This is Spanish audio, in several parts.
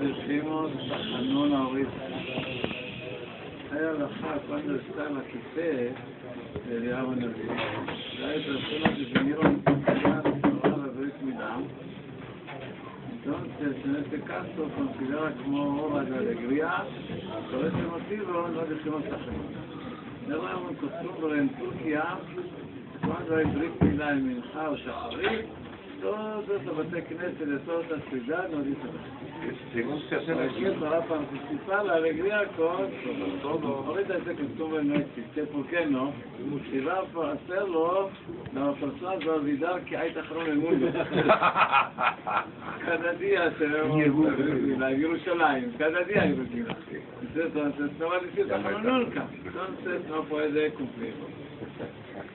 רבי שמעון, חנון ההורים. היה רחב, פעם נעשתה על הכיסא לאליהו הנביא. זה היה את הסולת שמירון, היה נורא לברית מדם. Entonces, en este caso, considera como obra de alegría, por ese motivo no dijimos tajemón. Luego hay una costumbre en Turquía, cuando hay brit mila en Minja o Shaharit, לא צריך לבתי כנסת, לעשות אותה ספידה, נודיע Participa la alegría con todo. Ahorita dice que estuve en existe, ¿por qué no? Si va a hacerlo, la persona se va a olvidar que hay tajón en el mundo. Jerusalén cada día hay rutina entonces no va a decir tajrón nunca entonces no puede cumplirlo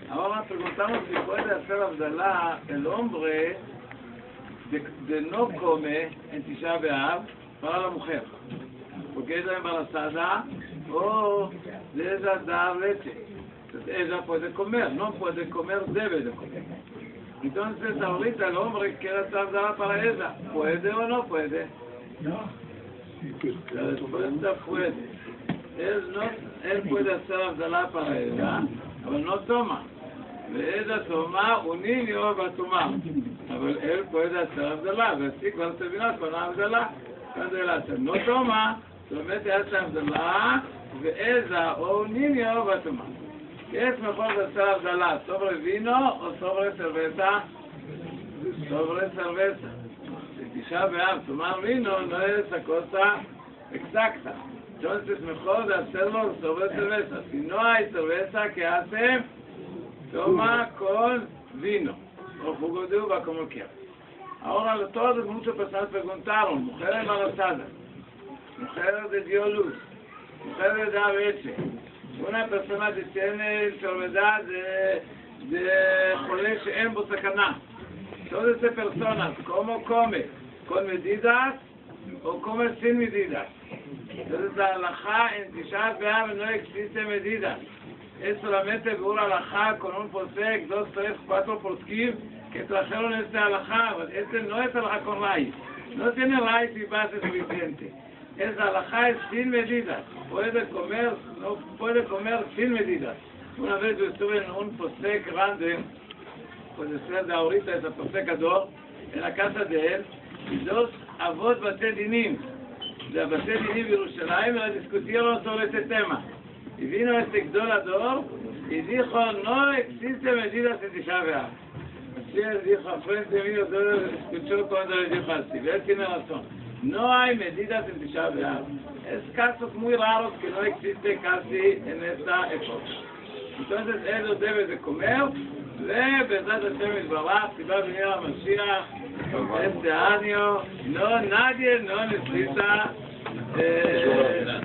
Ahora preguntamos si puede hacer Abdalá el hombre de, de no come en Tisha B'Av para la mujer, porque ella embarazada o les da leche. Entonces ella puede comer, no puede comer, debe de comer. Entonces ahorita el hombre quiere estar de la paraíso. ¿Puede o no puede? No. La respuesta puede. Él, no, él puede hacer abdalá para ella, pero no toma. ella toma un niño va a tomar. אבל אל פועל עשר הבדלה, והשיא כבר סבירה קונה הבדלה. no toma, solamente hace abdalá, ואיזה או ניניו ותומה. ¿Qué es mejor de hacer Abdalá? ¿Sobre vino o sobre cerveza? Sobre cerveza. Si Tisha tomar vino no es la cosa exacta. Entonces mejor de hacerlo sobre cerveza. Si no hay cerveza, ¿qué hace? Toma con vino o jugo de uva como quiera. Ahora todos, muchas personas preguntaron, mujeres embarazadas, mujeres de dio luz, mujeres de diabetes, una persona que tiene enfermedad de, de jole en bosacana. Todas esas personas, ¿cómo come? ¿Con medidas o come sin medidas? Entonces la alajá en Tisha B'Av no existe medidas es solamente por alajá con un posek, dos, tres, cuatro poskim que trajeron este alajá. Este no es alajá con raíz. No tiene raíz y base suficiente. Es alajá es sin medidas. Puede comer, no puede comer sin medidas. Una vez yo estuve en un posek grande, puede ser de ahorita, ese posek ador, en la casa de él, y dos avot bate dinim, de bate dinim Jerusalén, discutieron sobre este tema. Y vino este Gdolador y dijo, no existe medidas en Tisha B'Av. Así él dijo, frente mío, todo escuchó cuando le dijo así. Él tiene razón. No hay medidas en Tisha. Es casos muy raros que no existe casi en esta época. Entonces él lo debe de comer. Le, verdad, Hashem Yisbarach, si va a venir a Mashiach este año, no, nadie no necesita eh.